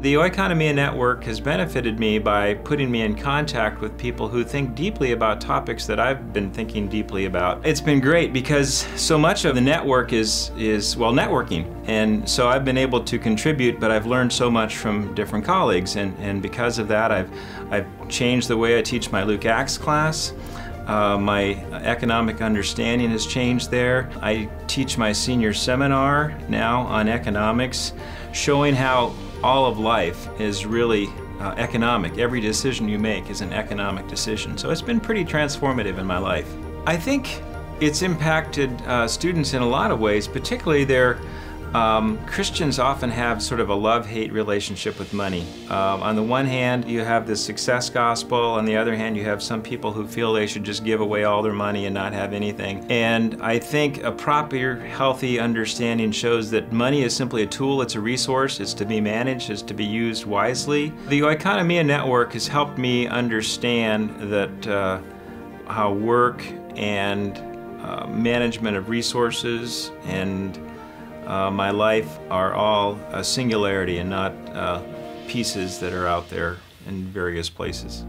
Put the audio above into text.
The Oikonomia Network has benefited me by putting me in contact with people who think deeply about topics that I've been thinking deeply about. It's been great because so much of the network is, is well, networking. And so I've been able to contribute, but I've learned so much from different colleagues. And, and because of that, I've, I've changed the way I teach my Luke Acts class. Uh, my economic understanding has changed there. I teach my senior seminar now on economics, showing how all of life is really uh, economic. Every decision you make is an economic decision. So it's been pretty transformative in my life. I think it's impacted uh, students in a lot of ways, particularly their um, Christians often have sort of a love-hate relationship with money. Um, on the one hand, you have the success gospel. On the other hand, you have some people who feel they should just give away all their money and not have anything. And I think a proper, healthy understanding shows that money is simply a tool, it's a resource, it's to be managed, it's to be used wisely. The Oikonomia Network has helped me understand that uh, how work and uh, management of resources and uh, my life are all a singularity and not uh, pieces that are out there in various places.